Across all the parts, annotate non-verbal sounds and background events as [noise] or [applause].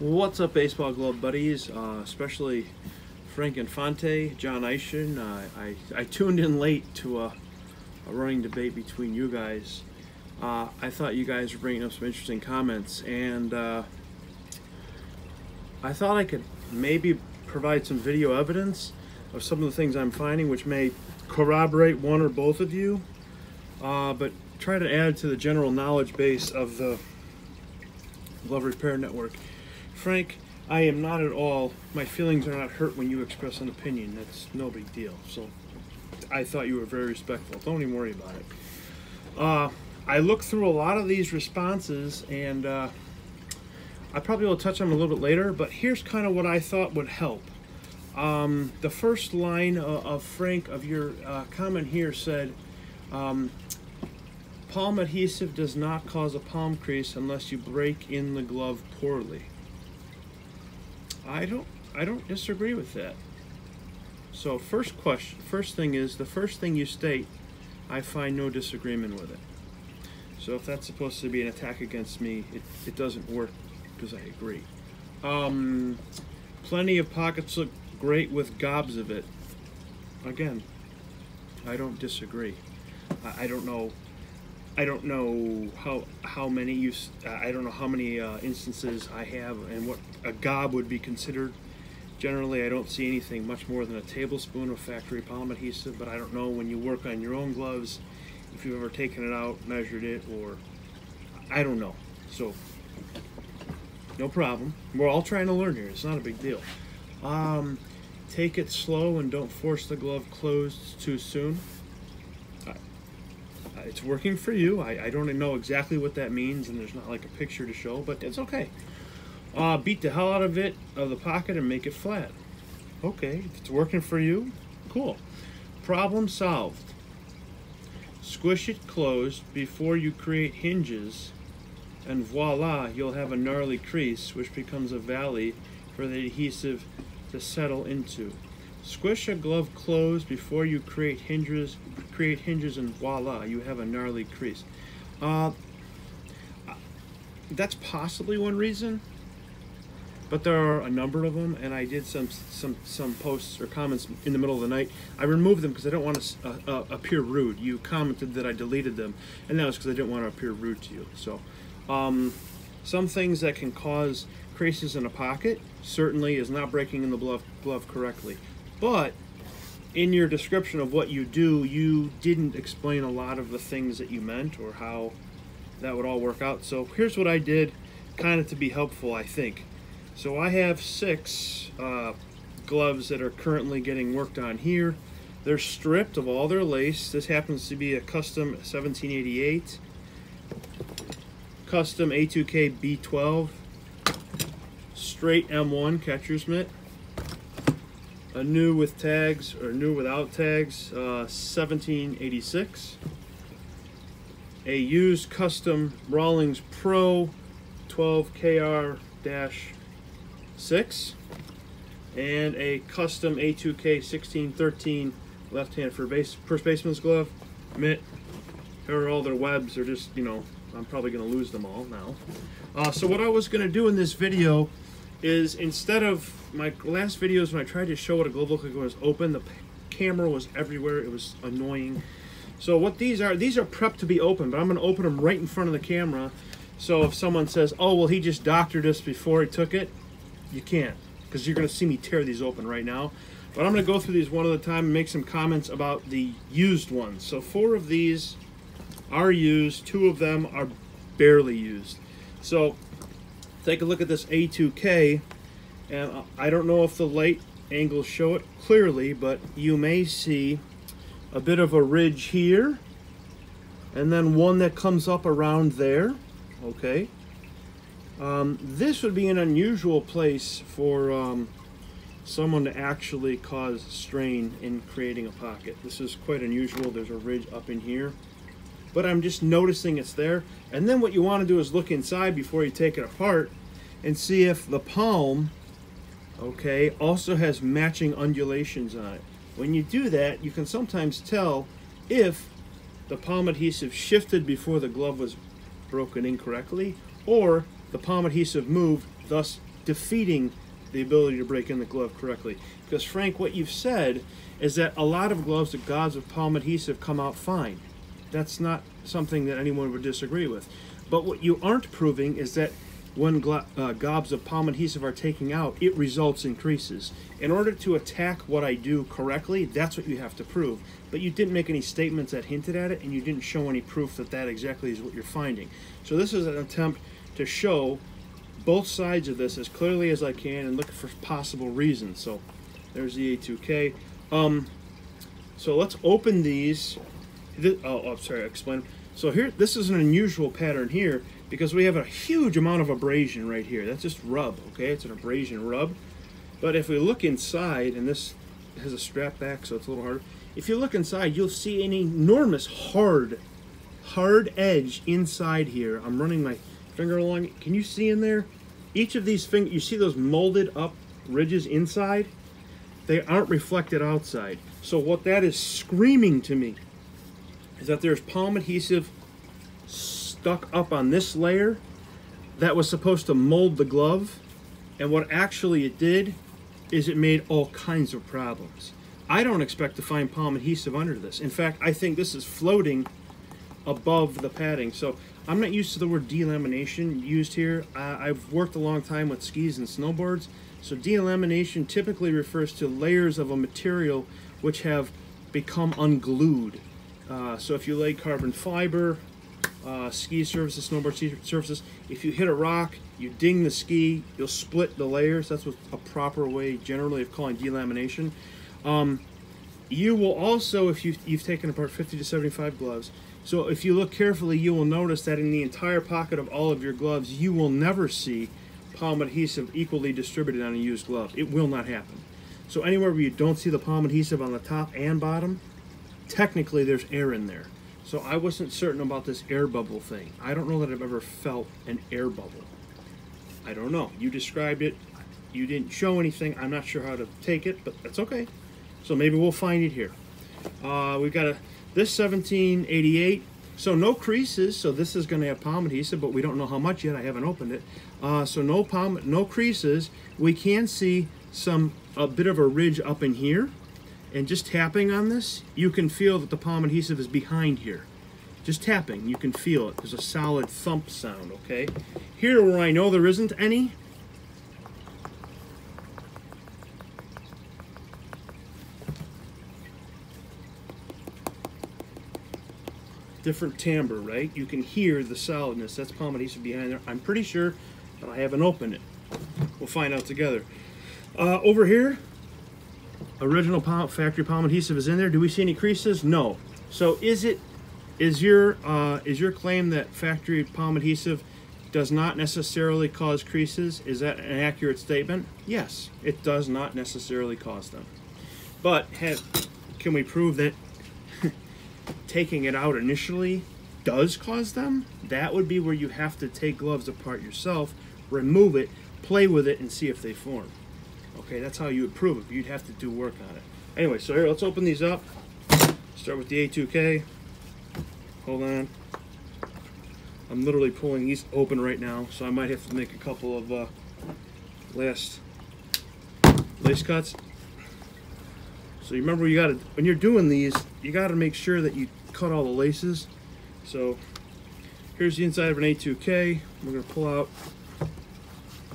What's up, baseball glove buddies? Uh, especially Frank Infante, John Eischen. Uh, I, I tuned in late to a, a running debate between you guys. Uh, I thought you guys were bringing up some interesting comments, and uh, I thought I could maybe provide some video evidence of some of the things I'm finding, which may corroborate one or both of you, uh, but try to add to the general knowledge base of the Glove Repair Network. Frank, I am not at all, my feelings are not hurt when you express an opinion. That's no big deal. So I thought you were very respectful. Don't even worry about it. Uh, I looked through a lot of these responses and uh, I probably will touch on them a little bit later, but here's kind of what I thought would help. Um, the first line of, of Frank of your uh, comment here said, um, palm adhesive does not cause a palm crease unless you break in the glove poorly. I don't I don't disagree with that. So first question first thing is the first thing you state, I find no disagreement with it. So if that's supposed to be an attack against me, it, it doesn't work because I agree. Um, plenty of pockets look great with gobs of it. Again, I don't disagree. I, I don't know I don't know how how many use I don't know how many uh, instances I have and what a gob would be considered. Generally, I don't see anything much more than a tablespoon of factory palm adhesive, but I don't know when you work on your own gloves if you've ever taken it out, measured it, or I don't know. So, no problem. We're all trying to learn here. It's not a big deal. Um, take it slow and don't force the glove closed too soon it's working for you. I, I don't know exactly what that means, and there's not like a picture to show, but it's okay. Uh, beat the hell out of it, of the pocket, and make it flat. Okay, if it's working for you, cool. Problem solved. Squish it closed before you create hinges, and voila, you'll have a gnarly crease, which becomes a valley for the adhesive to settle into. Squish a glove closed before you create hinges, create hinges and voila, you have a gnarly crease. Uh, that's possibly one reason, but there are a number of them, and I did some some some posts or comments in the middle of the night. I removed them because I don't want to uh, uh, appear rude. You commented that I deleted them, and that was because I didn't want to appear rude to you. So, um, some things that can cause creases in a pocket certainly is not breaking in the glove glove correctly. But in your description of what you do, you didn't explain a lot of the things that you meant or how that would all work out. So here's what I did, kind of to be helpful, I think. So I have six uh, gloves that are currently getting worked on here. They're stripped of all their lace. This happens to be a custom 1788, custom A2K B12, straight M1 catcher's mitt, a new with tags or new without tags, uh, 1786. A used custom Rawlings Pro 12KR-6 and a custom A2K 1613 left hand for base first baseman's glove mitt. Here are all their webs. They're just you know I'm probably going to lose them all now. Uh, so what I was going to do in this video is instead of my last videos when I tried to show what a global like was open, the camera was everywhere. It was annoying. So what these are, these are prepped to be open, but I'm going to open them right in front of the camera. So if someone says, oh, well, he just doctored us before he took it, you can't because you're going to see me tear these open right now. But I'm going to go through these one at a time and make some comments about the used ones. So four of these are used. Two of them are barely used. So take a look at this A2K and I don't know if the light angles show it clearly but you may see a bit of a ridge here and then one that comes up around there okay? Um, this would be an unusual place for um, someone to actually cause strain in creating a pocket. This is quite unusual. There's a ridge up in here but I'm just noticing it's there and then what you want to do is look inside before you take it apart and see if the palm, okay, also has matching undulations on it. When you do that, you can sometimes tell if the palm adhesive shifted before the glove was broken incorrectly, or the palm adhesive moved, thus defeating the ability to break in the glove correctly. Because Frank, what you've said is that a lot of gloves that gobs of palm adhesive come out fine. That's not something that anyone would disagree with. But what you aren't proving is that when uh, gobs of palm adhesive are taking out, it results in creases. In order to attack what I do correctly, that's what you have to prove. But you didn't make any statements that hinted at it, and you didn't show any proof that that exactly is what you're finding. So this is an attempt to show both sides of this as clearly as I can and look for possible reasons. So there's the A2K. Um, so let's open these. This, oh, oh, sorry, explain. So here, this is an unusual pattern here because we have a huge amount of abrasion right here. That's just rub, okay? It's an abrasion rub. But if we look inside, and this has a strap back, so it's a little harder. If you look inside, you'll see an enormous hard, hard edge inside here. I'm running my finger along. Can you see in there? Each of these fingers, you see those molded up ridges inside? They aren't reflected outside. So what that is screaming to me is that there's palm adhesive stuck up on this layer that was supposed to mold the glove. And what actually it did is it made all kinds of problems. I don't expect to find palm adhesive under this. In fact, I think this is floating above the padding. So I'm not used to the word delamination used here. Uh, I've worked a long time with skis and snowboards. So delamination typically refers to layers of a material which have become unglued. Uh, so if you lay carbon fiber, uh, ski surfaces, snowboard surfaces, if you hit a rock, you ding the ski, you'll split the layers. That's what a proper way generally of calling delamination. Um, you will also, if you've, you've taken apart 50 to 75 gloves, so if you look carefully, you will notice that in the entire pocket of all of your gloves, you will never see palm adhesive equally distributed on a used glove. It will not happen. So anywhere where you don't see the palm adhesive on the top and bottom, technically there's air in there. So I wasn't certain about this air bubble thing. I don't know that I've ever felt an air bubble. I don't know. You described it. You didn't show anything. I'm not sure how to take it, but that's okay. So maybe we'll find it here. Uh, we've got a this 1788. So no creases. So this is going to have palm adhesive, but we don't know how much yet. I haven't opened it. Uh, so no palm, no creases. We can see some a bit of a ridge up in here and just tapping on this, you can feel that the palm adhesive is behind here. Just tapping, you can feel it. There's a solid thump sound, okay? Here where I know there isn't any, different timbre, right? You can hear the solidness. That's palm adhesive behind there. I'm pretty sure, but I haven't opened it. We'll find out together. Uh, over here, original palm, factory palm adhesive is in there. Do we see any creases? No. So is it is your uh, is your claim that factory palm adhesive does not necessarily cause creases? Is that an accurate statement? Yes, it does not necessarily cause them. But have, can we prove that [laughs] taking it out initially does cause them? That would be where you have to take gloves apart yourself, remove it, play with it, and see if they form. Okay, that's how you would prove it. You'd have to do work on it. Anyway, so here, let's open these up. Start with the A2K. Hold on. I'm literally pulling these open right now, so I might have to make a couple of uh, last lace cuts. So you remember you gotta, when you're doing these, you gotta make sure that you cut all the laces. So here's the inside of an A2K. We're gonna pull out,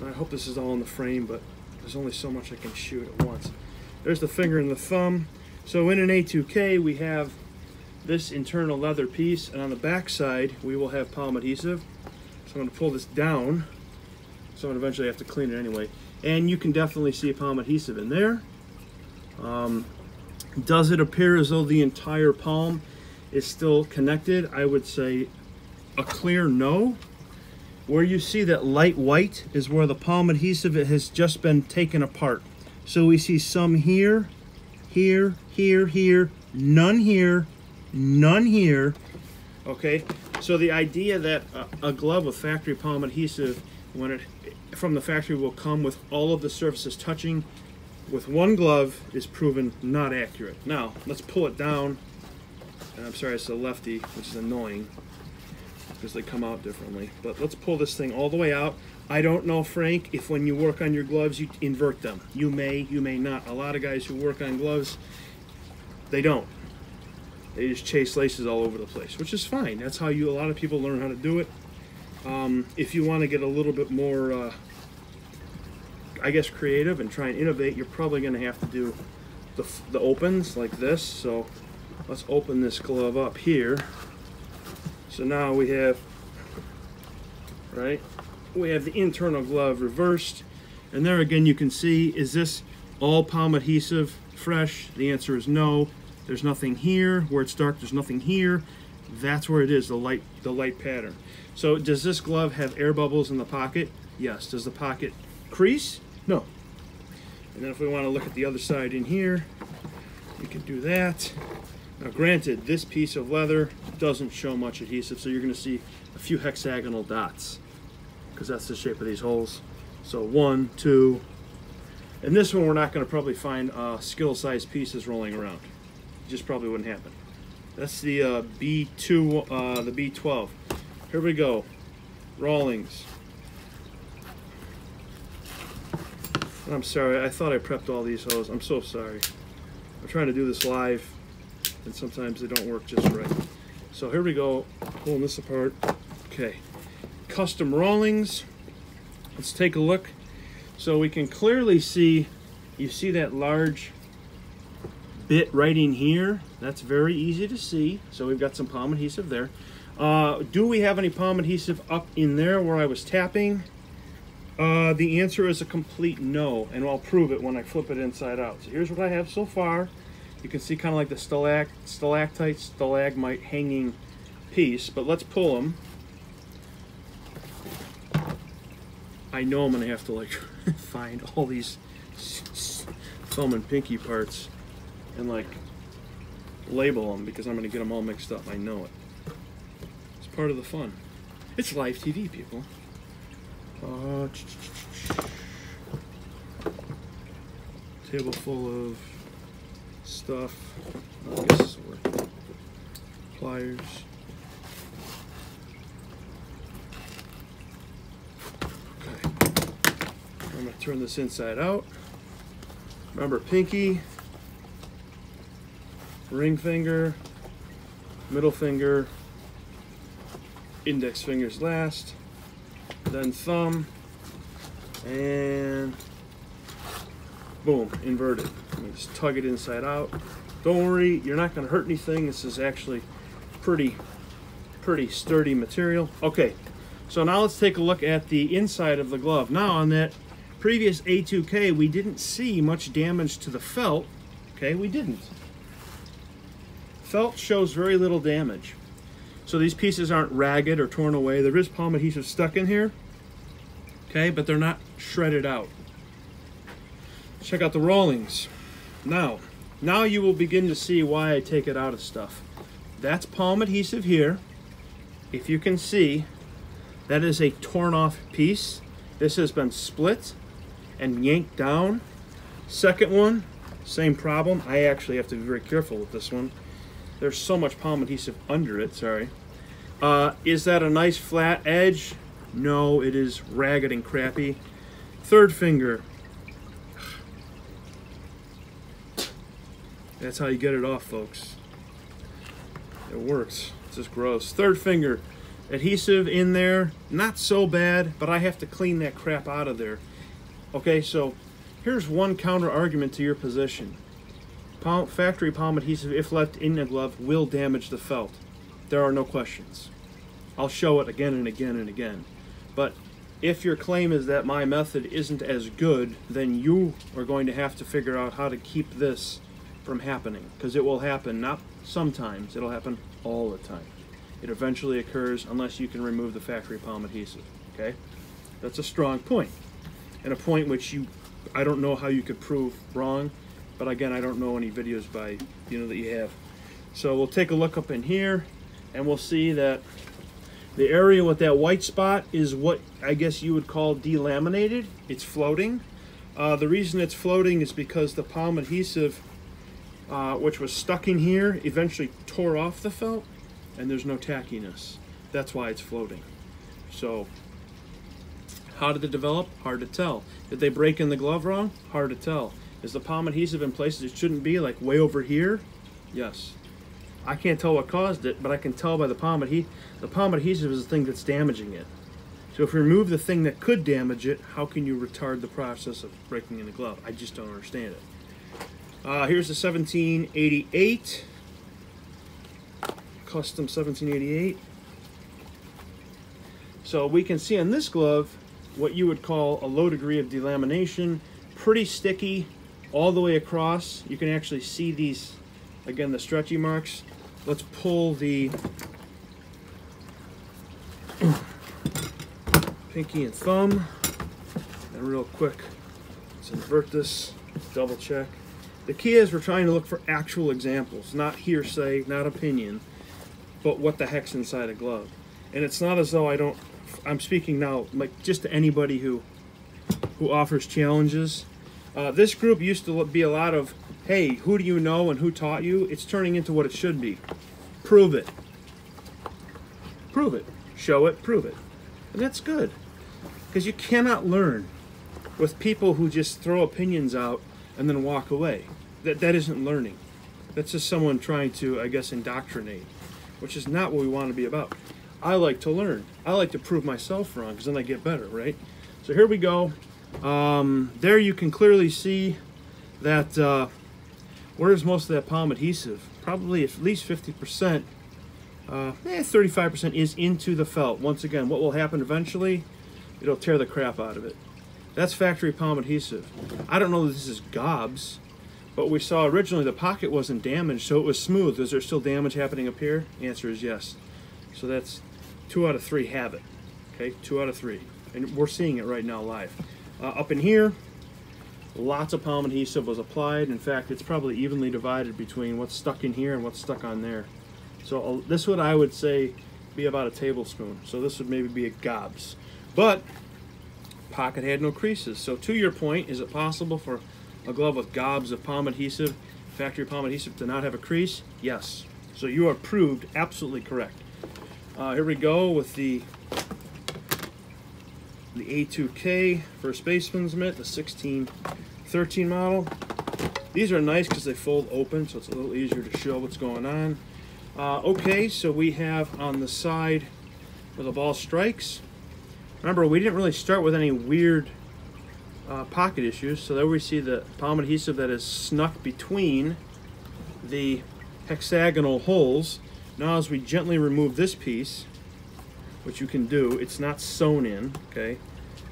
I hope this is all in the frame, but there's only so much I can shoot at once. There's the finger and the thumb. So in an A2K, we have this internal leather piece, and on the back side, we will have palm adhesive. So I'm going to pull this down. So I'm to eventually have to clean it anyway. And you can definitely see palm adhesive in there. Um, does it appear as though the entire palm is still connected? I would say a clear no. Where you see that light white is where the palm adhesive has just been taken apart. So we see some here, here, here, here, none here, none here. Okay, so the idea that a, a glove with factory palm adhesive, when it from the factory will come with all of the surfaces touching with one glove is proven not accurate. Now, let's pull it down. And I'm sorry, it's a lefty, which is annoying. Because they come out differently. But let's pull this thing all the way out. I don't know, Frank, if when you work on your gloves you invert them. You may, you may not. A lot of guys who work on gloves, they don't. They just chase laces all over the place, which is fine. That's how you. A lot of people learn how to do it. Um, if you want to get a little bit more, uh, I guess, creative and try and innovate, you're probably going to have to do the, the opens like this. So let's open this glove up here. So now we have, right, we have the internal glove reversed. And there again, you can see, is this all palm adhesive fresh? The answer is no. There's nothing here. Where it's dark, there's nothing here. That's where it is, the light, the light pattern. So does this glove have air bubbles in the pocket? Yes. Does the pocket crease? No. And then if we want to look at the other side in here, we can do that. Now granted, this piece of leather doesn't show much adhesive, so you're going to see a few hexagonal dots because that's the shape of these holes. So one, two, and this one we're not going to probably find uh, skill size pieces rolling around. It just probably wouldn't happen. That's the uh, B2, uh, the B12. Here we go. Rawlings. I'm sorry, I thought I prepped all these holes. I'm so sorry. I'm trying to do this live, and sometimes they don't work just right. So here we go, pulling this apart. Okay, custom Rawlings. Let's take a look. So we can clearly see, you see that large bit right in here. That's very easy to see. So we've got some palm adhesive there. Uh, do we have any palm adhesive up in there where I was tapping? Uh, the answer is a complete no, and I'll prove it when I flip it inside out. So here's what I have so far. You can see kind of like the stalact stalactite, stalagmite hanging piece, but let's pull them. I know I'm to have to like [laughs] find all these thumb and pinky parts and like label them because I'm going to get them all mixed up. I know it. It's part of the fun. It's live TV, people. Uh, table full of stuff. I guess. Pliers. Okay. I'm going to turn this inside out. Remember, pinky, ring finger, middle finger, index fingers last, then thumb, and boom, inverted. just tug it inside out. Don't worry, you're not going to hurt anything. This is actually pretty, pretty sturdy material. Okay, so now let's take a look at the inside of the glove. Now on that previous A2K, we didn't see much damage to the felt. Okay, we didn't. Felt shows very little damage. So these pieces aren't ragged or torn away. There is palm adhesive stuck in here, okay, but they're not shredded out. Check out the Rawlings. Now, now you will begin to see why I take it out of stuff. That's palm adhesive here. If you can see, that is a torn off piece. This has been split and yanked down. Second one, same problem. I actually have to be very careful with this one. There's so much palm adhesive under it, sorry. Uh, is that a nice flat edge? No, it is ragged and crappy. Third finger. That's how you get it off, folks. It works. It's just gross. Third finger. Adhesive in there. Not so bad, but I have to clean that crap out of there. Okay, so here's one counter argument to your position. Palm, factory palm adhesive, if left in a glove, will damage the felt. There are no questions. I'll show it again and again and again. But if your claim is that my method isn't as good, then you are going to have to figure out how to keep this from happening. Because it will happen, not sometimes, it'll happen all the time. It eventually occurs unless you can remove the factory palm adhesive. Okay? That's a strong. And a point which you I don't know how you could prove wrong but again, I don't know any videos by, you know, that you have. So we'll take a look up in here and we'll see that the area with that white spot is what I guess you would call delaminated. It's floating. Uh, the reason it's floating is because the palm adhesive, uh, which was stuck in here, eventually tore off the felt and there's no tackiness. That's why it's floating. So, how did it develop? Hard to tell. Did they break in the glove wrong? Hard to tell. Is the palm adhesive in places it shouldn't be, like way over here? Yes. I can't tell what caused it, but I can tell by the palm adhesive. The palm adhesive is the thing that's damaging it. So if you remove the thing that could damage it, how can you retard the process of breaking in the glove? I just don't understand it. Uh, here's the 1788. Custom 1788. So we can see on this glove what you would call a low degree of delamination, pretty sticky all the way across. You can actually see these, again, the stretchy marks. Let's pull the [coughs] pinky and thumb. And real quick, let's invert this, double check. The key is we're trying to look for actual examples, not hearsay, not opinion, but what the heck's inside a glove. And it's not as though I don't, I'm speaking now like just to anybody who who offers challenges. Uh, this group used to be a lot of, hey, who do you know and who taught you? It's turning into what it should be. Prove it. Prove it. Show it, prove it. And that's good. Because you cannot learn with people who just throw opinions out and then walk away. That, that isn't learning. That's just someone trying to, I guess, indoctrinate, which is not what we want to be about. I like to learn. I like to prove myself wrong because then I get better, right? So here we go. Um, there you can clearly see that uh, where's most of that palm adhesive? Probably at least 50%, uh, eh, 35% is into the felt. Once again, what will happen eventually? It'll tear the crap out of it. That's factory palm adhesive. I don't know that this is gobs, but we saw originally the pocket wasn't damaged, so it was smooth. Is there still damage happening up here? Answer is yes. So that's two out of three have it. Okay, two out of three. And we're seeing it right now live. Uh, up in here, lots of palm adhesive was applied. In fact, it's probably evenly divided between what's stuck in here and what's stuck on there. So uh, this would, I would say, be about a tablespoon. So this would maybe be a gobs. But pocket had no creases. So to your point, is it possible for a glove with gobs of palm adhesive, factory palm adhesive, to not have a crease? Yes. So you are proved absolutely correct. Uh, here we go with the the A2K First Baseman's Mitt, the 1613 model. These are nice because they fold open, so it's a little easier to show what's going on. Uh, okay, so we have on the side where the ball strikes. Remember, we didn't really start with any weird uh, pocket issues. So there we see the palm adhesive that is snuck between the hexagonal holes. Now as we gently remove this piece, which you can do, it's not sewn in, okay?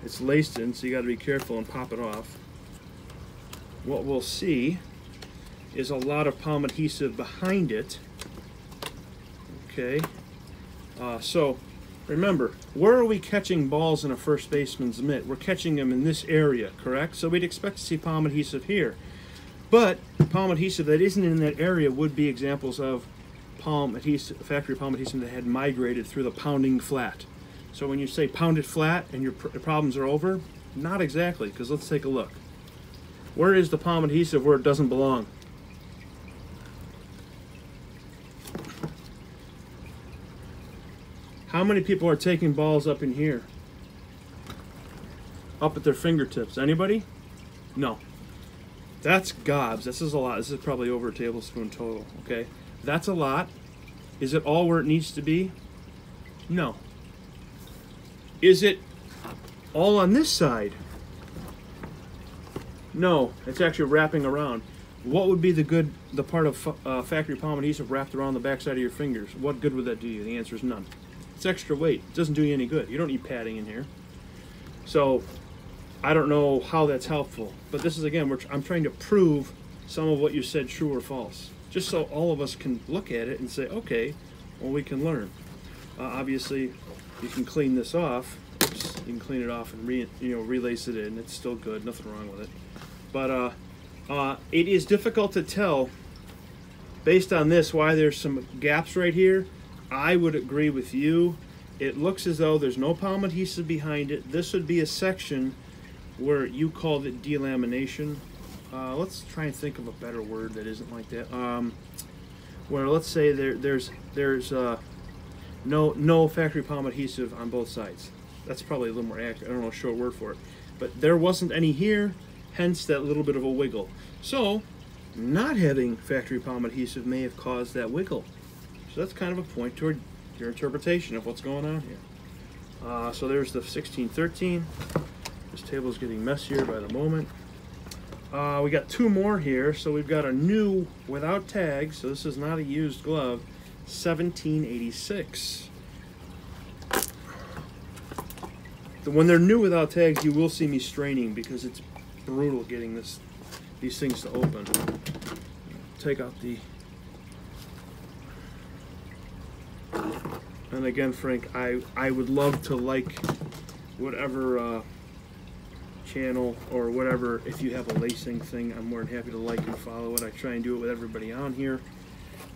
It's laced in, so you gotta be careful and pop it off. What we'll see is a lot of palm adhesive behind it. Okay, uh, so remember, where are we catching balls in a first baseman's mitt? We're catching them in this area, correct? So we'd expect to see palm adhesive here. But palm adhesive that isn't in that area would be examples of palm adhesive, factory palm adhesive that had migrated through the pounding flat. So when you say pound it flat and your pr problems are over, not exactly, because let's take a look. Where is the palm adhesive where it doesn't belong? How many people are taking balls up in here? Up at their fingertips? Anybody? No. That's gobs. This is a lot. This is probably over a tablespoon total, okay? That's a lot. Is it all where it needs to be? No. Is it all on this side? No, it's actually wrapping around. What would be the good, the part of uh, factory palm adhesive wrapped around the backside of your fingers? What good would that do you? The answer is none. It's extra weight. It doesn't do you any good. You don't need padding in here. So, I don't know how that's helpful. But this is, again, I'm trying to prove some of what you said true or false just so all of us can look at it and say, okay, well, we can learn. Uh, obviously, you can clean this off. Oops, you can clean it off and re, you know relace it in. It's still good, nothing wrong with it. But uh, uh, it is difficult to tell based on this why there's some gaps right here. I would agree with you. It looks as though there's no palm adhesive behind it. This would be a section where you called it delamination uh, let's try and think of a better word that isn't like that. Um, where let's say there, there's there's uh, no no factory palm adhesive on both sides. That's probably a little more accurate. I don't know a short word for it, but there wasn't any here, hence that little bit of a wiggle. So, not having factory palm adhesive may have caused that wiggle. So that's kind of a point toward your interpretation of what's going on here. Uh, so there's the 1613. This table is getting messier by the moment. Uh, we got two more here. So we've got a new without tags. So this is not a used glove. 1786. When they're new without tags, you will see me straining because it's brutal getting this these things to open. Take out the and again, Frank, I I would love to like whatever uh, channel or whatever. If you have a lacing thing, I'm more than happy to like and follow it. I try and do it with everybody on here.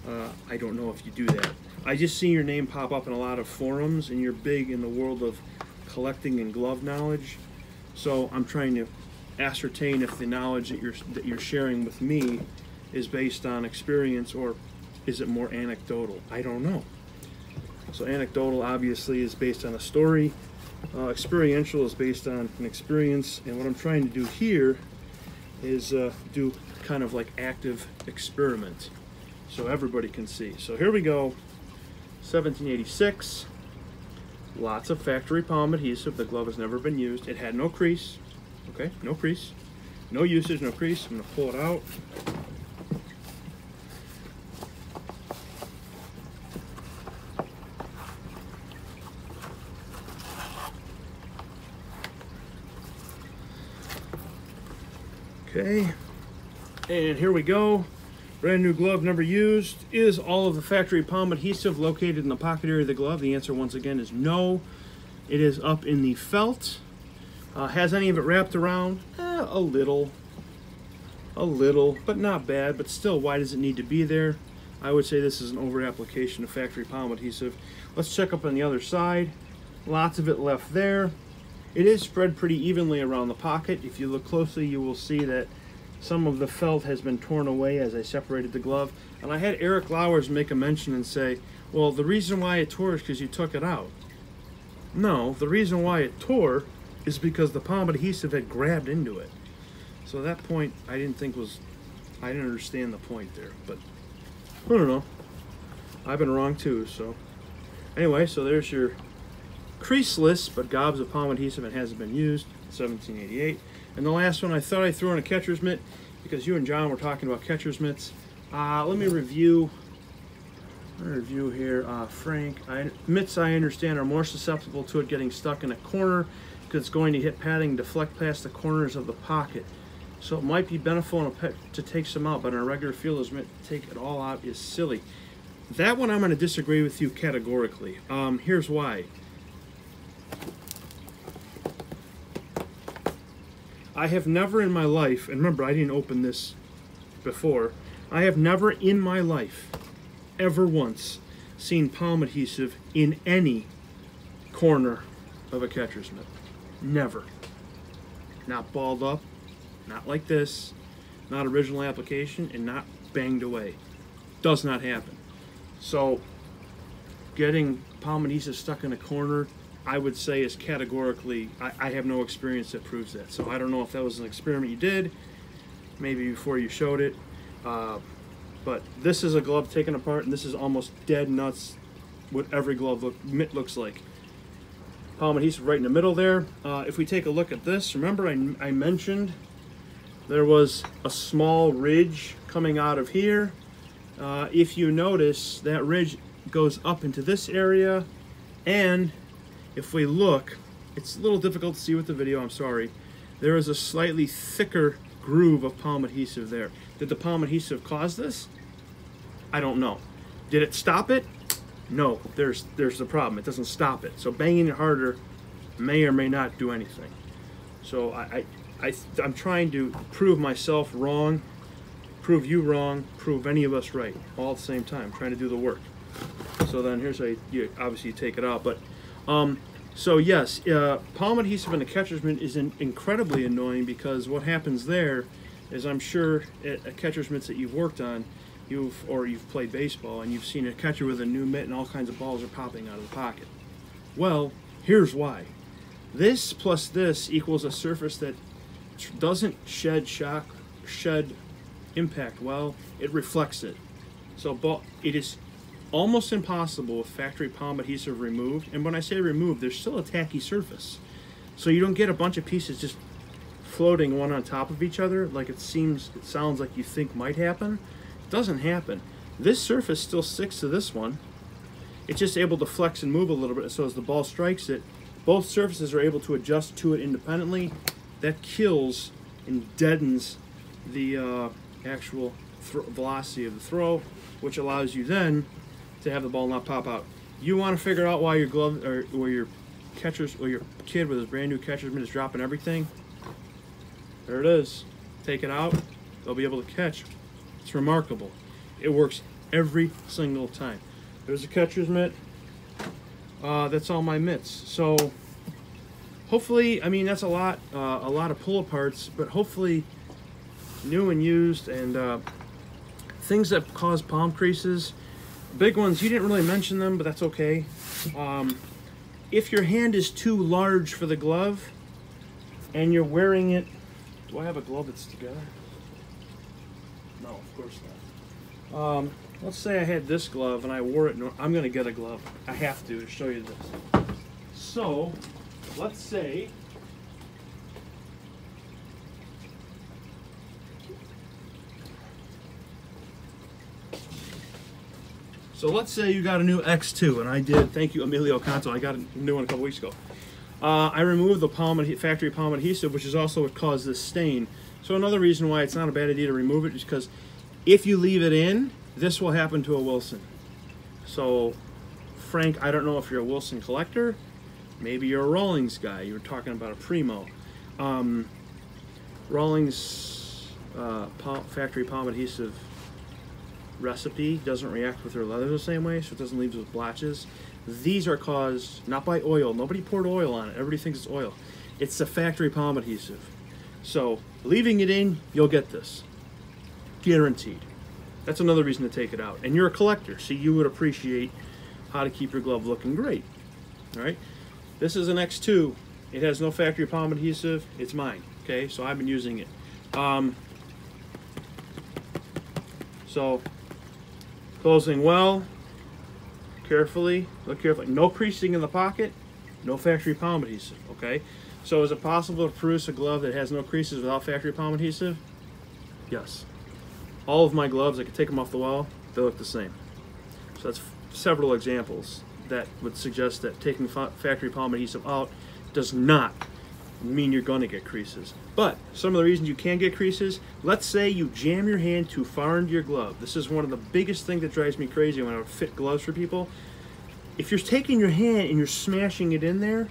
Uh, I don't know if you do that. I just see your name pop up in a lot of forums, and you're big in the world of collecting and glove knowledge. So I'm trying to ascertain if the knowledge that you're that you're sharing with me is based on experience or is it more anecdotal? I don't know. So anecdotal obviously is based on a story. Uh, experiential is based on an experience, and what I'm trying to do here is uh, do kind of like active experiment, so everybody can see. So here we go, 1786. Lots of factory palm adhesive. The glove has never been used. It had no crease. Okay, no crease. No usage, no crease. I'm gonna pull it out. Okay, and here we go. Brand new glove, never used. Is all of the factory palm adhesive located in the pocket area of the glove? The answer once again is no. It is up in the felt. Uh, has any of it wrapped around? Eh, a little. A little, but not bad. But still, why does it need to be there? I would say this is an over application of factory palm adhesive. Let's check up on the other side. Lots of it left there. It is spread pretty evenly around the pocket. If you look closely, you will see that some of the felt has been torn away as I separated the glove. And I had Eric Lowers make a mention and say, well, the reason why it tore is because you took it out. No, the reason why it tore is because the palm adhesive had grabbed into it. So that point I didn't think was, I didn't understand the point there, but I don't know. I've been wrong too, so. Anyway, so there's your creaseless, but gobs of palm adhesive and hasn't been used, 1788. And the last one, I thought I threw in a catcher's mitt because you and John were talking about catcher's mitts. Uh, let me review. Review here, uh, Frank. I, mitts, I understand, are more susceptible to it getting stuck in a corner because it's going to hit padding, deflect past the corners of the pocket. So it might be beneficial to take some out, but in a regular fielder's mitt, take it all out is silly. That one I'm going to disagree with you categorically. Um, here's why. I have never in my life, and remember I didn't open this before, I have never in my life, ever once, seen palm adhesive in any corner of a catcher's mitt. Never. Not balled up, not like this, not original application, and not banged away. Does not happen. So, getting palm adhesive stuck in a corner I would say is categorically, I, I, have no experience that proves that. So I don't know if that was an experiment you did, maybe before you showed it. Uh, but this is a glove taken apart, and this is almost dead nuts what every glove look, mitt looks like. Palm adhesive right in the middle there. Uh, if we take a look at this, remember I, I mentioned there was a small ridge coming out of here. Uh, if you notice, that ridge goes up into this area and if we look, it's a little difficult to see with the video, I'm sorry. There is a slightly thicker groove of palm adhesive there. Did the palm adhesive cause this? I don't know. Did it stop it? No, there's there's the problem. It doesn't stop it. So banging it harder may or may not do anything. So I, I, I I'm trying to prove myself wrong, prove you wrong, prove any of us right, all at the same time, trying to do the work. So then here's how you, you obviously take it out, but um, so yes, uh, palm adhesive in a catcher's mitt is in, incredibly annoying because what happens there is I'm sure at, at catcher's mitts that you've worked on, you've or you've played baseball and you've seen a catcher with a new mitt and all kinds of balls are popping out of the pocket. Well, here's why. This plus this equals a surface that doesn't shed shock, shed impact well. It reflects it. So ball, it is almost impossible with factory palm adhesive removed. And when I say removed, there's still a tacky surface. So you don't get a bunch of pieces just floating one on top of each other like it seems, it sounds like you think might happen. It doesn't happen. This surface still sticks to this one. It's just able to flex and move a little bit. So as the ball strikes it, both surfaces are able to adjust to it independently. That kills and deadens the uh, actual velocity of the throw, which allows you then to have the ball not pop out. You want to figure out why your glove or your catchers or your kid with his brand new catcher's mitt is dropping everything. There it is. Take it out. They'll be able to catch. It's remarkable. It works every single time. There's a catcher's mitt. Uh, that's all my mitts. So hopefully, I mean that's a lot, uh, a lot of pull aparts, but hopefully new and used and uh, things that cause palm creases. Big ones, you didn't really mention them, but that's okay. Um, if your hand is too large for the glove and you're wearing it, do I have a glove that's together? No, of course not. Um, let's say I had this glove and I wore it. I'm going to get a glove. I have to to show you this. So, let's say So let's say you got a new X2, and I did. Thank you, Emilio Canto. I got a new one a couple weeks ago. Uh, I removed the palm factory palm adhesive, which is also what caused this stain. So another reason why it's not a bad idea to remove it is because if you leave it in, this will happen to a Wilson. So, Frank, I don't know if you're a Wilson collector. Maybe you're a Rawlings guy. You were talking about a Primo. Um, Rawlings uh, palm, factory palm adhesive recipe doesn't react with their leather the same way, so it doesn't leave those blotches. These are caused not by oil. Nobody poured oil on it. Everybody thinks it's oil. It's the factory palm adhesive. So leaving it in, you'll get this. Guaranteed. That's another reason to take it out. And you're a collector, so you would appreciate how to keep your glove looking great. All right. This is an X2. It has no factory palm adhesive. It's mine. Okay, so I've been using it. Um, so closing well, carefully, look carefully. No creasing in the pocket, no factory palm adhesive, okay? So is it possible to produce a glove that has no creases without factory palm adhesive? Yes. All of my gloves, I can take them off the wall, they look the same. So that's several examples that would suggest that taking fa- factory palm adhesive out does not mean you're to get creases. But some of the reasons you can get creases, let's say you jam your hand too far into your glove. This is one of the biggest things that drives me crazy when I fit gloves for people. If you're taking your hand and you're smashing it in there,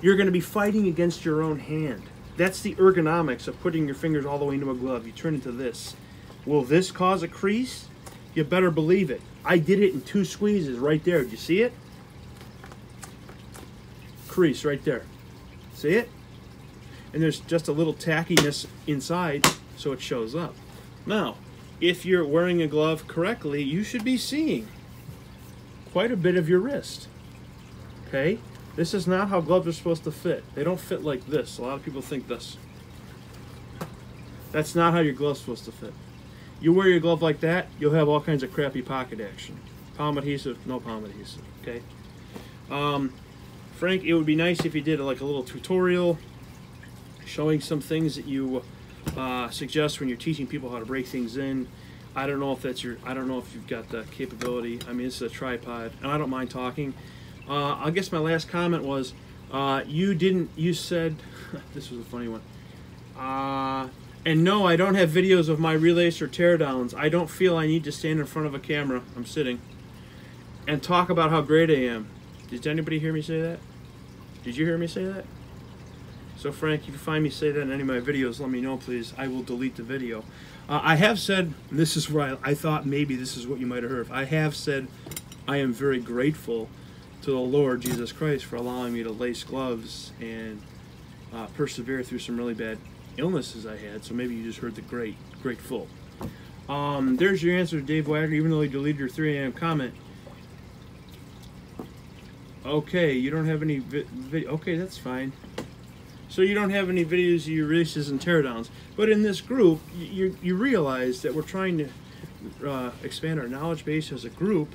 you're to be fighting against your own hand. That's the ergonomics of putting your fingers all the way into a glove. You turn into this. Will this cause a crease? You better believe it. I did it in two squeezes right there. Did you see it? Crease right there. See it? And there's just a little tackiness inside, so it shows up. Now, if you're wearing a glove correctly, you should be seeing quite a bit of your wrist. Okay? This is not how gloves are supposed to fit. They don't fit like this. A lot of people think this. That's not how your glove's supposed to fit. You wear your glove like that, you'll have all kinds of crappy pocket action. Palm adhesive, no palm adhesive. Okay? Um, Frank, it would be nice if you did like a little tutorial showing some things that you uh, suggest when you're teaching people how to break things in. I don't know if that's your. I don't know if you've got the capability. I mean, it's a tripod, and I don't mind talking. Uh, I guess my last comment was, uh, you didn't. You said, [laughs] this was a funny one. Uh, and no, I don't have videos of my relaces or teardowns. I don't feel I need to stand in front of a camera. I'm sitting, and talk about how great I am. Did anybody hear me say that? Did you hear me say that? So Frank, if you find me say that in any of my videos, let me know, please. I will delete the video. Uh, I have said, this is where I, I thought maybe this is what you might have heard. I have said I am very grateful to the Lord Jesus Christ for allowing me to lace gloves and uh, persevere through some really bad illnesses I had. So maybe you just heard the great, grateful. Um, there's your answer, Dave Wagner, even though he deleted your 3 a.m. comment. Okay, you don't have any video. vi- Okay, that's fine. So you don't have any videos of your relaces and teardowns. But in this group, you, you realize that we're trying to uh, expand our knowledge base as a group.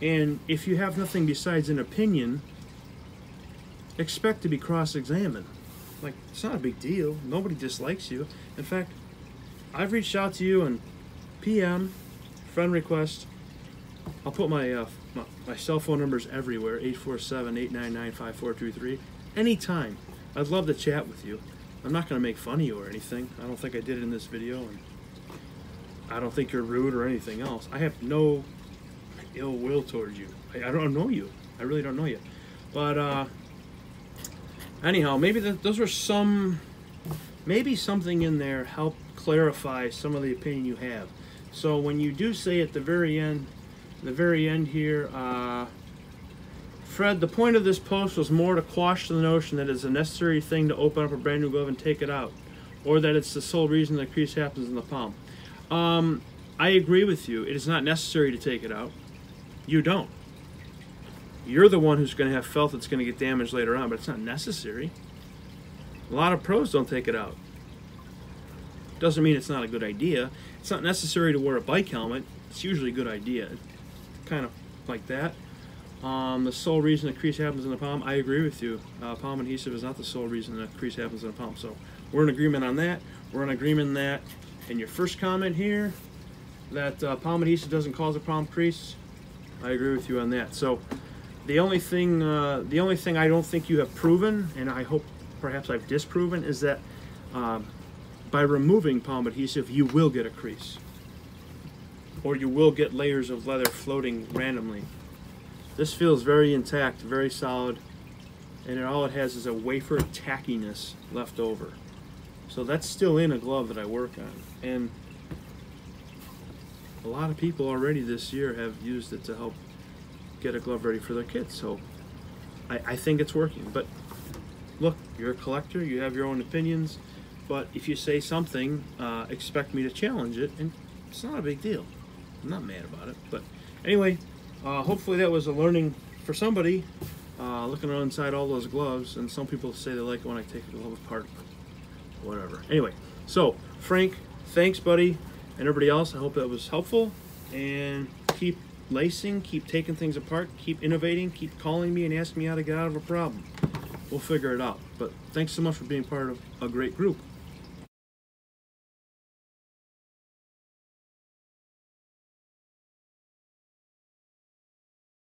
And if you have nothing besides an opinion, expect to be cross-examined. Like, it's not a big deal. Nobody dislikes you. In fact, I've reached out to you and PM, friend request. I'll put my, uh, my, my cell phone numbers everywhere 847 899 5423. Anytime. I'd love to chat with you. I'm not going to make fun of you or anything. I don't think I did it in this video. And I don't think you're rude or anything else. I have no ill will towards you. I, I don't know you. I really don't know you. But, uh, anyhow, maybe th- those were some, maybe something in there helped clarify some of the opinion you have. So when you do say at the very end, the very end here, uh, Fred, the point of this post was more to quash the notion that it's a necessary thing to open up a brand new glove and take it out, or that it's the sole reason the crease happens in the palm. Um, I agree with you. It is not necessary to take it out. You don't. You're the one who's going to have felt that's going to get damaged later on, but it's not necessary. A lot of pros don't take it out. Doesn't mean it's not a good idea. It's not necessary to wear a bike helmet. It's usually a good idea. Kind of like that. Um, the sole reason the crease happens in the palm, I agree with you. Uh, palm adhesive is not the sole reason the crease happens in the palm. So we're in agreement on that. We're in agreement that in your first comment here, that uh, palm adhesive doesn't cause a palm crease. I agree with you on that. So the only thing, uh, the only thing I don't think you have proven, and I hope perhaps I've disproven, is that um, by removing palm adhesive, you will get a crease, or you will get layers of leather floating randomly. This feels very intact, very solid, and all it has is a wafer tackiness left over. So that's still in a glove that I work on, and a lot of people already this year have used it to help get a glove ready for their kids. So I, I think it's working. But look, you're a collector, you have your own opinions. But if you say something, uh, expect me to challenge it, and it's not a big deal. I'm not mad about it. But anyway, uh, hopefully that was a learning for somebody uh, looking inside all those gloves. And some people say they like when I take a glove apart. Whatever. Anyway, so Frank, thanks, buddy, and everybody else. I hope that was helpful. And keep lacing, keep taking things apart, keep innovating, keep calling me and asking me how to get out of a problem. We'll figure it out. But thanks so much for being part of a great group.